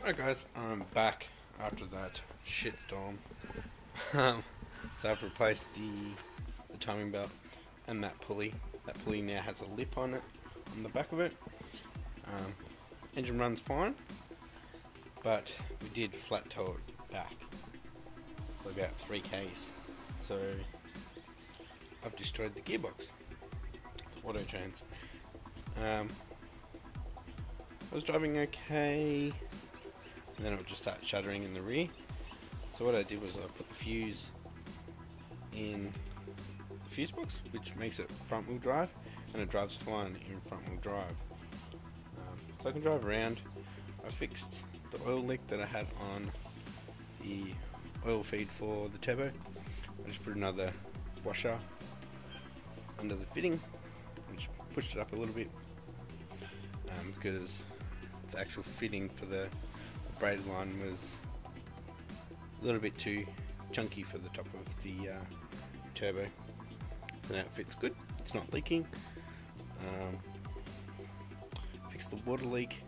Alright guys, I'm back after that shitstorm. Um, so I've replaced the, the timing belt and that pulley. That pulley now has a lip on it, on the back of it. Um, engine runs fine, but we did flat tow it back for about 3 k's. So I've destroyed the gearbox, the auto chains. Um, I was driving okay, and then it would just start shuddering in the rear. So what I did was I put the fuse in the fuse box, which makes it front wheel drive, and it drives fine in front wheel drive. Um, so I can drive around. I fixed the oil leak that I had on the oil feed for the turbo. I just put another washer under the fitting, which pushed it up a little bit um, because the actual fitting for the braided one was a little bit too chunky for the top of the uh, turbo. Now it fits good, it's not leaking. Um, fixed the water leak.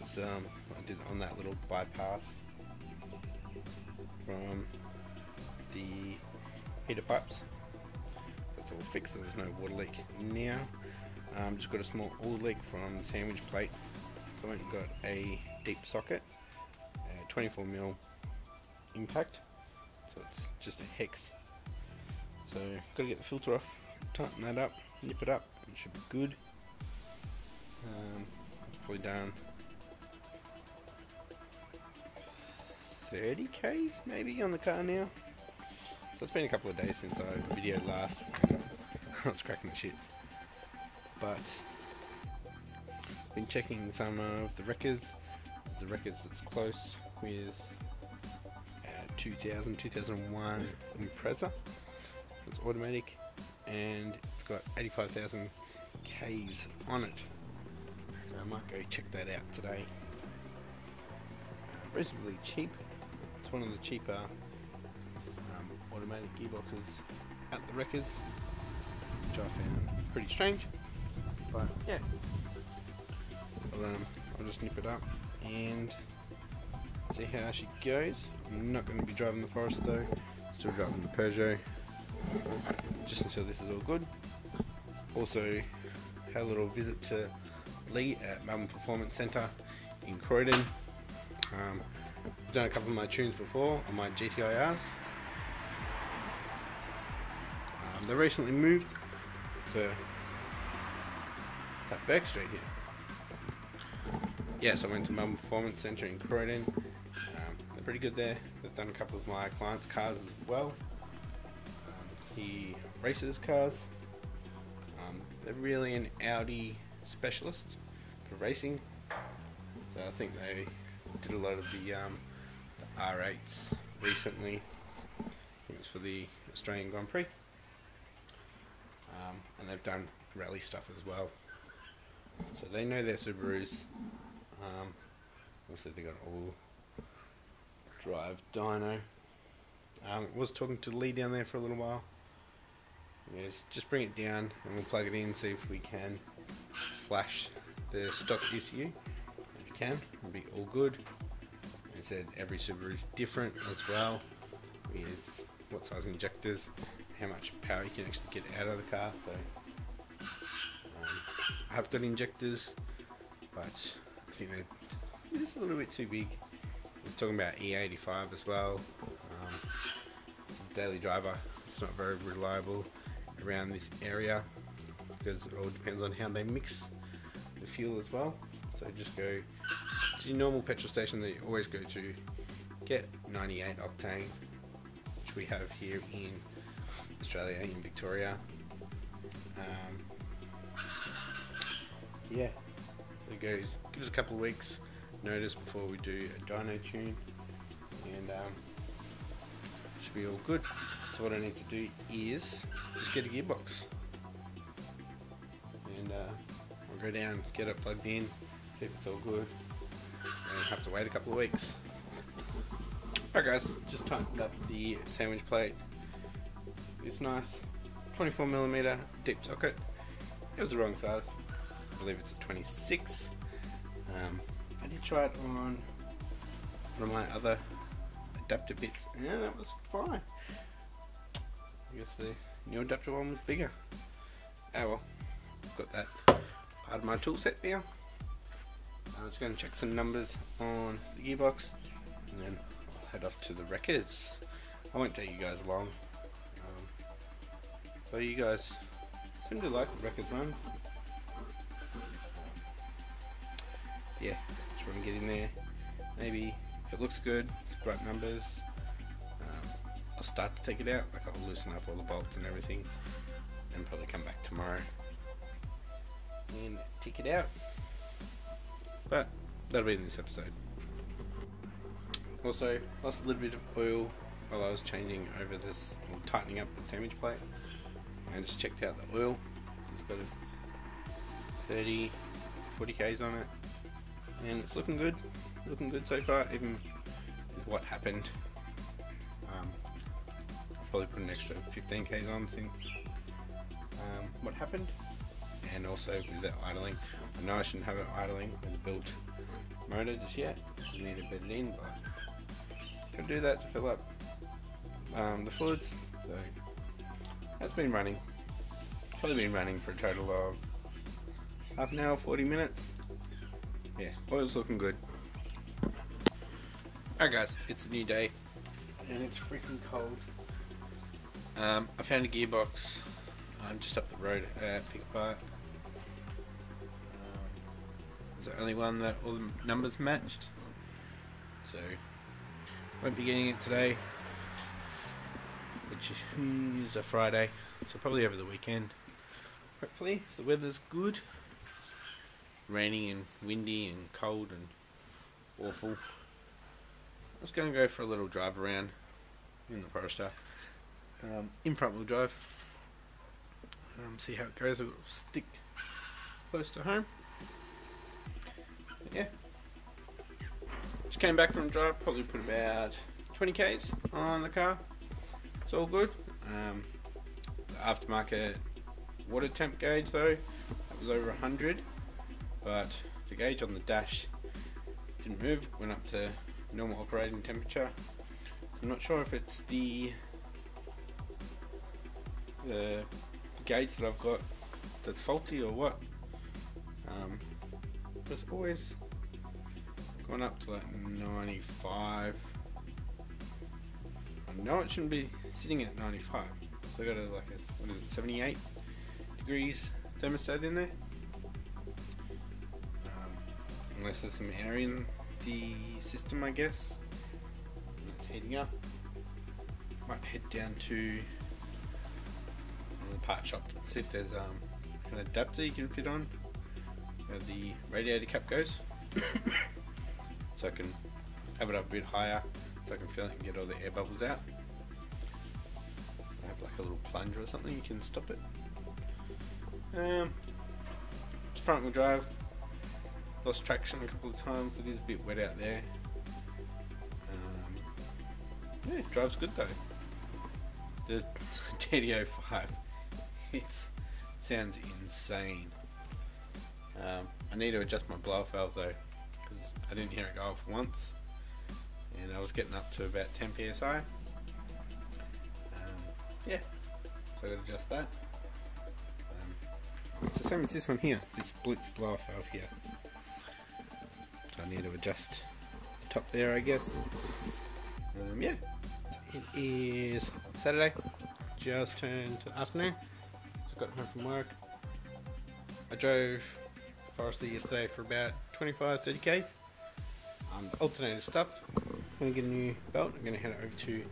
Was, um, I did on that little bypass from the heater pipes. That's all fixed, so there's no water leak now. Um, just got a small oil leak from the sandwich plate. So I've got a deep socket, a 24 mil impact. So it's just a hex. So gotta get the filter off, tighten that up, nip it up, and it should be good. Um, hopefully down 30 k's maybe on the car now. So it's been a couple of days since I videoed last. I was cracking the shits. But been checking some of the wreckers. The wreckers that's close with uh, 2000, 2001 Impreza. It's automatic and it's got 85,000 Ks on it. So I might go check that out today. Uh, reasonably cheap. It's one of the cheaper um, automatic gearboxes at the wreckers, which I found pretty strange. But yeah, I'll, just nip it up and see how she goes. I'm not going to be driving the Forest though, still driving the Peugeot, just until this is all good. Also, had a little visit to Lee at Melbourne Performance Centre in Croydon. Um, I've done a couple of my tunes before on my GTIRs. Um, they recently moved to that Burke Street here. Yeah, so I went to Melbourne Performance Centre in Croydon. Um, they're pretty good there. They've done a couple of my clients' cars as well. Um, he races cars. Um, they're really an Audi specialist for racing. So I think they did a lot of the, um, the R8s recently. I think it was for the Australian Grand Prix. Um, and they've done rally stuff as well. So they know their Subarus. Um, also, they got all drive dyno. Um, was talking to Lee down there for a little while. Yes, just bring it down and we'll plug it in, see if we can flash the stock ECU. If you can, it'll be all good. He said every Subaru is different as well, with what size injectors, how much power you can actually get out of the car. So um, I have got injectors, but I think they're just a little bit too big. We're talking about E85 as well. Um, daily driver, it's not very reliable around this area because it all depends on how they mix the fuel as well. So just go to your normal petrol station that you always go to, get 98 octane, which we have here in Australia, in Victoria. Um, yeah, goes, give us a couple of weeks notice before we do a dyno tune, and um, should be all good. So what I need to do is just get a gearbox, and uh, I'll go down, get it plugged in, see if it's all good, and have to wait a couple of weeks. Alright guys, just tightened up the sandwich plate. It's nice. 24mm deep socket. It was the wrong size. I believe it's a 26. Um, I did try it on one of my other adapter bits, and that was fine. I guess the new adapter one was bigger. Oh well, I've got that part of my tool set now. I'm just going to check some numbers on the gearbox and then I'll head off to the wreckers. I won't take you guys along. Um, but you guys seem to like the wreckers runs. Yeah, just want to get in there. Maybe if it looks good, great numbers, um, I'll start to take it out. Like I'll loosen up all the bolts and everything, and probably come back tomorrow and take it out. But that'll be in this episode. Also, lost a little bit of oil while I was changing over this, or tightening up the sandwich plate. I just checked out the oil. It's got a 30, 40 k's on it, and it's looking good. Looking good so far, even with what happened. Um, probably put an extra 15 k's on since um, what happened, and also with that idling. I know I shouldn't have it idling with a built motor just yet. I need to bed it in, but can do that to fill up um, the fluids. So that's been running. Probably been running for a total of half an hour, 40 minutes. Yeah, oil's looking good. Alright guys, it's a new day and it's freaking cold. Um, I found a gearbox um, just up the road at Pick Park. Um, it's the only one that all the numbers matched. So, won't be getting it today, which is a Friday, so probably over the weekend. Hopefully, if the weather's good. Raining and windy and cold and awful. I was going to go for a little drive around in the Forester, um, in front wheel drive. Um, see how it goes. I'll stick close to home. But yeah. Just came back from drive, probably put about 20 k's on the car. It's all good. Um, the aftermarket water temp gauge though, that was over 100, but the gauge on the dash didn't move, went up to normal operating temperature. So I'm not sure if it's the the gauge that I've got that's faulty or what. Um, it's always gone up to like 95. I know it shouldn't be sitting at 95. So I got a, like a, what is it, 78 degrees thermostat in there. Unless there's some air in the system, I guess. It's heating up. Might head down to the part shop and see if there's um, an adapter you can fit on where the radiator cap goes. so I can have it up a bit higher so I can feel it and get all the air bubbles out. I have like a little plunger or something, you can stop it. Um, it's front wheel drive, lost traction a couple of times, it is a bit wet out there. Um, yeah, drives good though. The DD05, it sounds insane. Um, I need to adjust my blow off valve though, because I didn't hear it go off once, and I was getting up to about 10 psi. Um, yeah, so I got to adjust that. Um, it's the same as this one here, this Blitz blow off valve here. I need to adjust the top there, I guess. Um, yeah, it is Saturday, just turned to afternoon. Just got home from work. I drove Forester yesterday for about 25 30 k's. Um, the alternator stuffed. I'm to get a new belt. I'm to head over to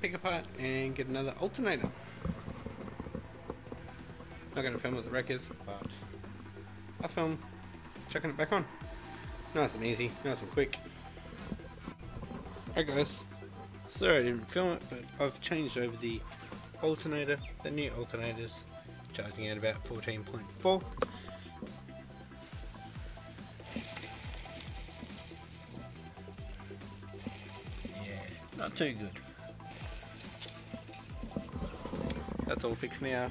Pick-A-Part and get another alternator. Not to film at the wreckers, but I'll film chucking it back on. Nice and easy, nice and quick. Alright guys, sorry I didn't film it, but I've changed over the alternator, the new alternators, charging at about 14.4. Yeah, not too good. That's all fixed now.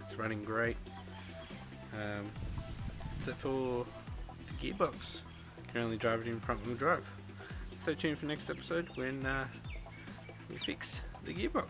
It's running great. Um, except for the gearbox. Can only drive it in front wheel drive. stay tuned for next episode when uh, we fix the gearbox.